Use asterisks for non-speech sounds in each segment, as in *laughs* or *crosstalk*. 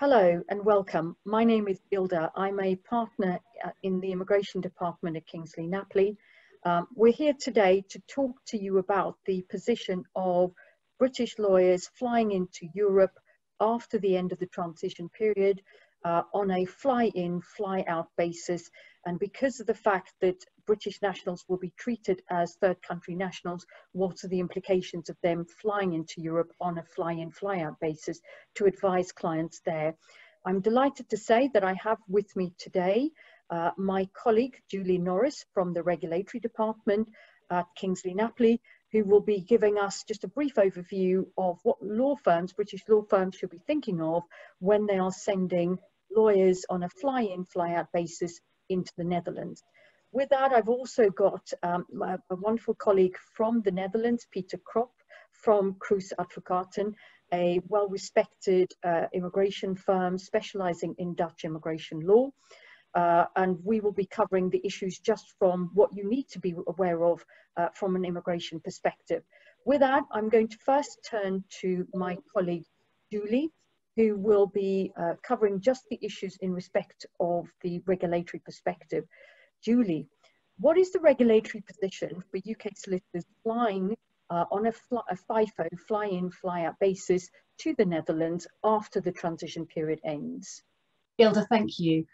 Hello and welcome. My name is Ilda. I'm a partner uh, in the Immigration Department at Kingsley Napley. Um, we're here today to talk to you about the position of British lawyers flying into Europe after the end of the transition period uh, on a fly-in, fly-out basis. And because of the fact that British nationals will be treated as third country nationals, what are the implications of them flying into Europe on a fly-in, fly-out basis to advise clients there. I'm delighted to say that I have with me today uh, my colleague Julie Norris from the Regulatory Department at Kingsley Napley, who will be giving us just a brief overview of what law firms, British law firms should be thinking of when they are sending lawyers on a fly-in, fly-out basis into the Netherlands. With that, I've also got um, a, a, wonderful colleague from the Netherlands, Pieter Krop from Kroes Advocaten, a well-respected uh, immigration firm specializing in Dutch immigration law. Uh, and we will be covering the issues just from what you need to be aware of uh, from an immigration perspective. With that, I'm going to first turn to my colleague, Julie, who will be uh, covering just the issues in respect of the regulatory perspective. Julie, what is the regulatory position for UK solicitors flying uh, on a, fly, a FIFO, fly-in, fly-out basis to the Netherlands after the transition period ends? Ilda, thank you.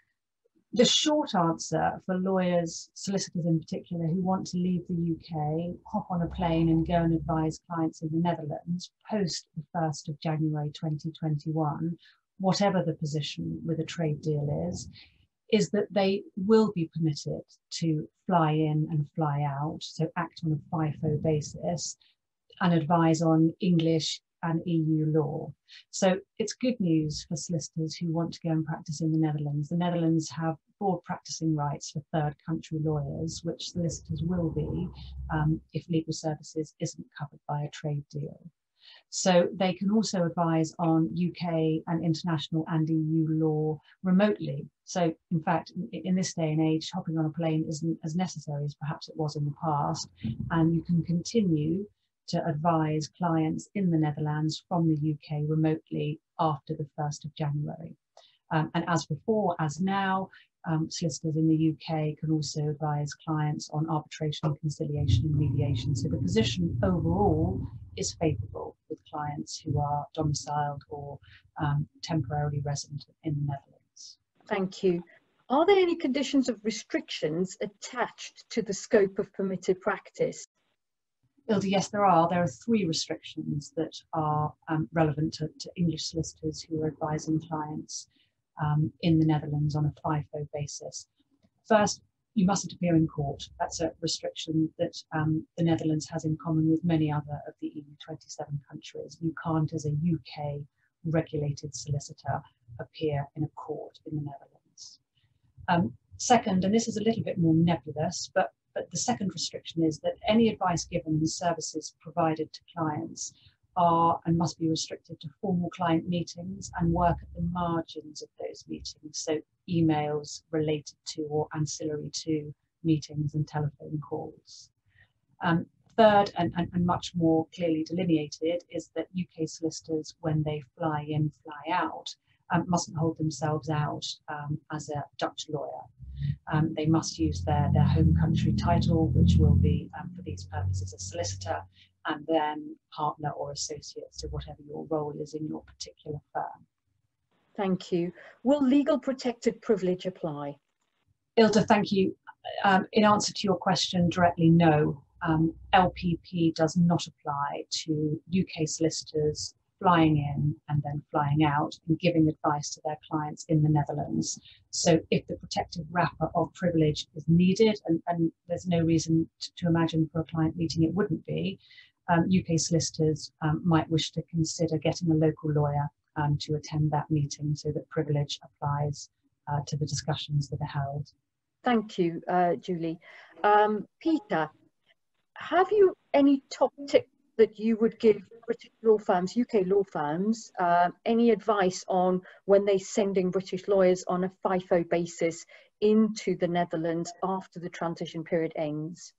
The short answer for lawyers, solicitors in particular, who want to leave the UK, hop on a plane and go and advise clients in the Netherlands post the 1st of January 2021, whatever the position with a trade deal is, is that they will be permitted to fly in and fly out, so act on a FIFO basis and advise on English and EU law. So it's good news for solicitors who want to go and practice in the Netherlands. The Netherlands have broad practicing rights for third country lawyers, which solicitors will be um, if legal services isn't covered by a trade deal. So they can also advise on UK and international and EU law remotely. So in fact, in this day and age, hopping on a plane isn't as necessary as perhaps it was in the past. And you can continue to advise clients in the Netherlands from the UK remotely after the 1st of January. Um, and as before, as now, um, solicitors in the UK can also advise clients on arbitration, conciliation and mediation. So the position overall is favourable with clients who are domiciled or um, temporarily resident in the Netherlands. Thank you. Are there any conditions of restrictions attached to the scope of permitted practice? Ilda, yes, there are. There are three restrictions that are um, relevant to, to, English solicitors who are advising clients um, in the Netherlands on a FIFO basis. First, you mustn't appear in court. That's a restriction that um, the Netherlands has in common with many other of the EU 27 countries. You can't, as a UK regulated solicitor, appear in a court in the Netherlands. Um, second, and this is a little bit more nebulous, but but the second restriction is that any advice given and services provided to clients are and must be restricted to formal client meetings and work at the margins of those meetings. So emails related to or ancillary to meetings and telephone calls. Um, third, and, and, and, much more clearly delineated, is that UK solicitors, when they fly in, fly out, um, mustn't hold themselves out um, as a Dutch lawyer. Um, they must use their, their home country title, which will be um, for these purposes a solicitor, and then partner or associate, so whatever your role is in your particular firm. Thank you. Will legal protected privilege apply? Ilda, thank you. Um, in answer to your question directly, no. Um, LPP does not apply to UK solicitors flying in and then flying out and giving advice to their clients in the Netherlands. So if the protective wrapper of privilege is needed, and, and there's no reason to, to, imagine for a client meeting it wouldn't be, um, UK solicitors um, might wish to consider getting a local lawyer um, to attend that meeting so that privilege applies uh, to the discussions that are held. Thank you, uh, Julie. Um, Pieter, have you any top that you would give British law firms, UK law firms, uh, any advice on when they're sending British lawyers on a FIFO basis into the Netherlands after the transition period ends?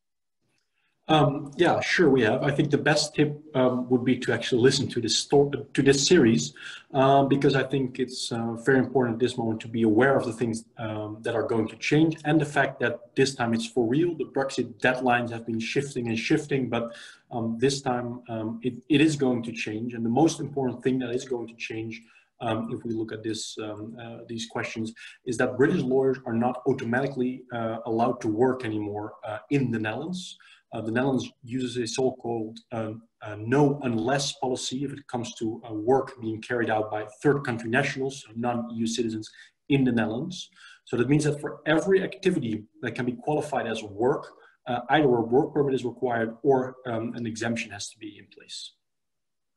Um, yeah, sure, we have. I think the best tip um, would be to actually listen to this to this series, um, because I think it's uh, very important at this moment to be aware of the things um, that are going to change and the fact that this time it's for real. The Brexit deadlines have been shifting and shifting, but um, this time um, it, it is going to change. And the most important thing that is going to change um, if we look at this, um, uh, these questions, is that British lawyers are not automatically uh, allowed to work anymore uh, in the Netherlands. Uh, the Netherlands uses a so-called um, uh, no unless policy if it comes to uh, work being carried out by third country nationals, non-EU citizens in the Netherlands. So that means that for every activity that can be qualified as work, uh, either a work permit is required or um, an exemption has to be in place.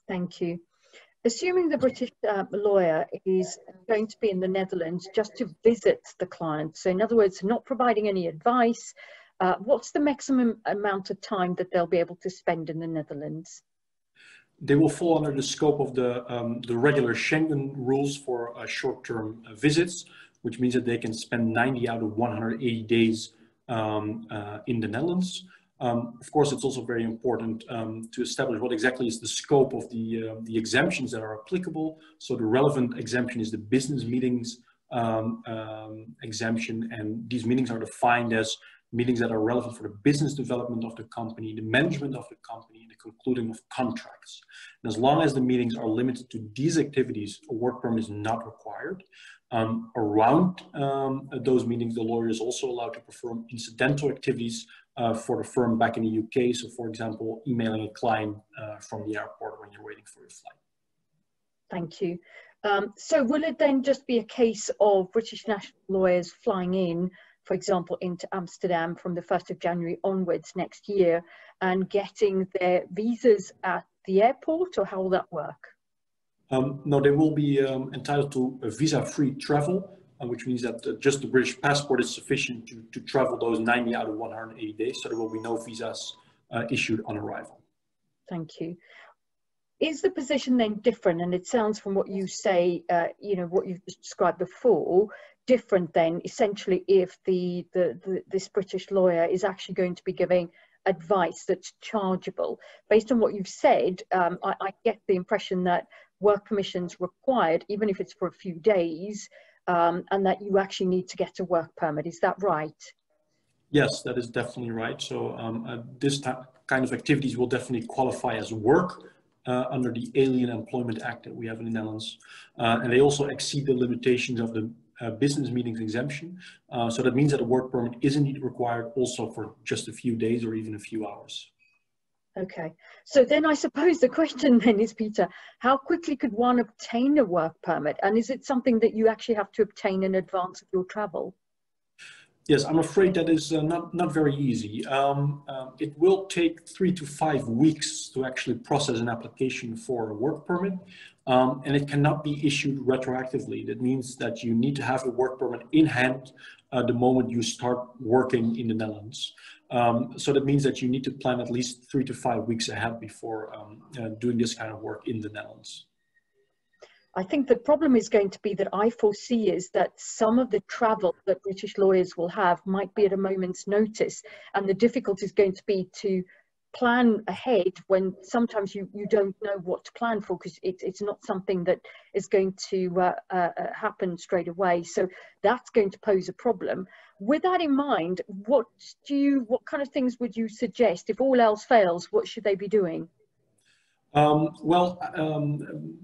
Thank you. Assuming the British uh, lawyer is going to be in the Netherlands just to visit the client, so in other words, not providing any advice, uh, what's the maximum amount of time that they'll be able to spend in the Netherlands? They will fall under the scope of the, um, the regular Schengen rules for uh, short-term uh, visits, which means that they can spend 90 out of 180 days um, uh, in the Netherlands. Um, of course, it's also very important um, to establish what exactly is the scope of the, uh, the exemptions that are applicable. So the relevant exemption is the business meetings um, um exemption, and these meetings are defined as meetings that are relevant for the business development of the company, the management of the company, and the concluding of contracts. And as long as the meetings are limited to these activities, a work permit is not required. Um, around um, those meetings, the lawyer is also allowed to perform incidental activities uh, for the firm back in the UK. So for example, emailing a client uh, from the airport when you're waiting for your flight. Thank you. Um, so will it then just be a case of British national lawyers flying in for example, into Amsterdam from the 1st of January onwards next year and getting their visas at the airport or how will that work? Um, no, they will be um, entitled to visa-free travel, uh, which means that uh, just the British passport is sufficient to, to travel those 90 out of 180 days. So there will be no visas uh, issued on arrival. Thank you. Is the position then different? And it sounds from what you say, uh, you know, what you've described before, different then essentially if the, the, the, this British lawyer is actually going to be giving advice that's chargeable. Based on what you've said, um, I, I, get the impression that work permissions required, even if it's for a few days, um, and that you actually need to get a work permit. Is that right? Yes, that is definitely right. So um, uh, this kind of activities will definitely qualify as work uh, under the Alien Employment Act that we have in the Netherlands. Uh, and they also exceed the limitations of the uh, business meetings exemption. Uh, so that means that a work permit is indeed required also for just a few days or even a few hours. Okay, so then I suppose the question *laughs* then is, Pieter, how quickly could one obtain a work permit? And is it something that you actually have to obtain in advance of your travel? Yes, I'm afraid that is uh, not, not very easy. Um, uh, it will take three to five weeks to actually process an application for a work permit, um, and it cannot be issued retroactively. That means that you need to have a work permit in hand uh, the moment you start working in the Netherlands. Um, so that means that you need to plan at least three to five weeks ahead before um, uh, doing this kind of work in the Netherlands. I think the problem is going to be that I foresee is that some of the travel that British lawyers will have might be at a moment's notice. And the difficulty is going to be to plan ahead when sometimes you, you don't know what to plan for because it, it's not something that is going to uh, uh, uh, happen straight away. So that's going to pose a problem. With that in mind, what do you, what kind of things would you suggest if all else fails? What should they be doing? Um, well, um,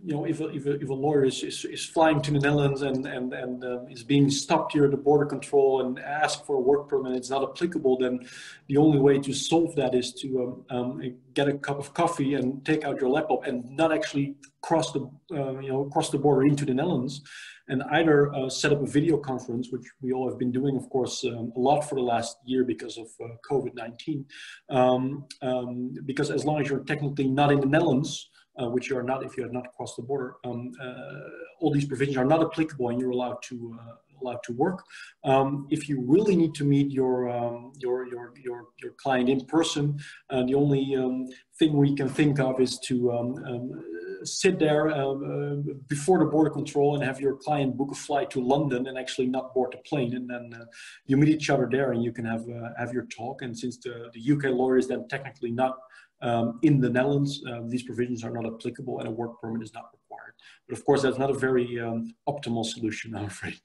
you know, if a, if a, if a lawyer is, is, is, flying to the Netherlands and, and, and um, is being stopped here at the border control and asked for a work permit, it's not applicable, then the only way to solve that is to um, um, get a cup of coffee and take out your laptop and not actually cross the, uh, you know, cross the border into the Netherlands and either uh, set up a video conference, which we all have been doing, of course, um, a lot for the last year because of uh, COVID-19. Um, um, because as long as you're technically not in the Netherlands, uh, which you are not if you have not crossed the border, um, uh, all these provisions are not applicable and you're allowed to uh, allowed to work. Um, if you really need to meet your um, your, your your your client in person, uh, the only um, thing we can think of is to um, um, sit there um, uh, before the border control and have your client book a flight to London and actually not board the plane. And then uh, you meet each other there and you can have, uh, have your talk. And since the, the UK lawyer is then technically not um, in the Netherlands, uh, these provisions are not applicable and a work permit is not required. But of course, that's not a very um, optimal solution, I'm afraid.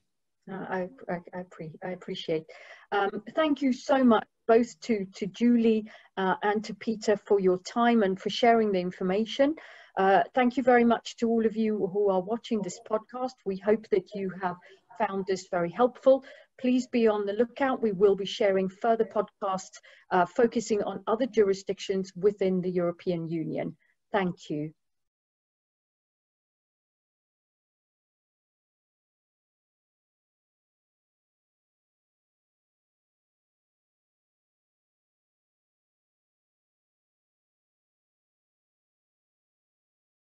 I, I, I, pre I appreciate. Um, thank you so much both to, to Julie uh, and to Pieter for your time and for sharing the information. Uh, thank you very much to all of you who are watching this podcast. We hope that you have found this very helpful. Please be on the lookout. We will be sharing further podcasts uh, focusing on other jurisdictions within the European Union. Thank you.